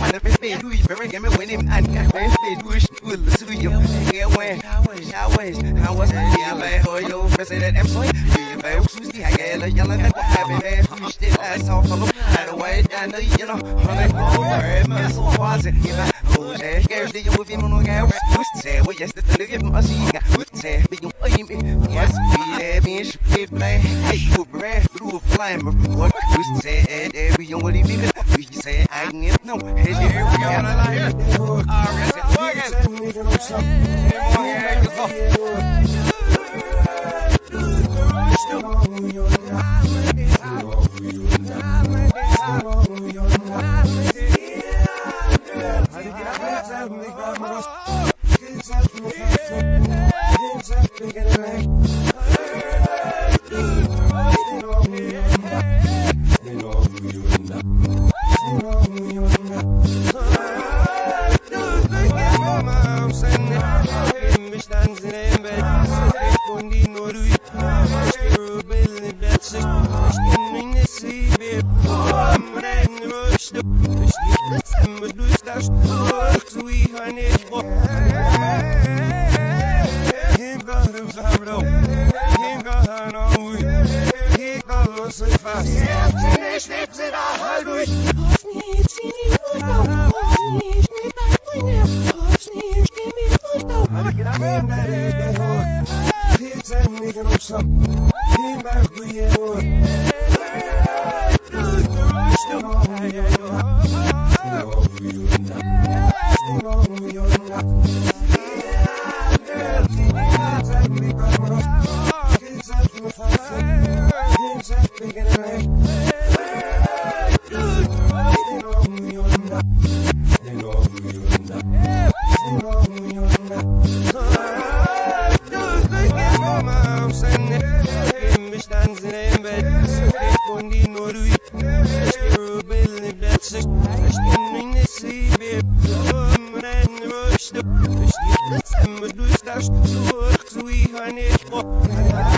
man up and pay you his very game when him and yeah when pay you is to listen to you yeah when I was I was I was yeah like for your face that I'm so yeah by Tuesday I get like yelling at what happened I you still I saw from him I don't wait I know you know I'm like oh very much so was it yeah Say, girls, did you move in on a girl? Say, we just did the live in a sea. Say, did you aim it? Yes, we have been split play. Hey, you breath through a climber. What? Say, every young lady, we say, I need no, hey, Here we got a light. Here fuck it. Pizza nigga, I'm something. He might be in one. Christus, Christus, Christus, Christus, Christus, Christus, Christus, Vamos!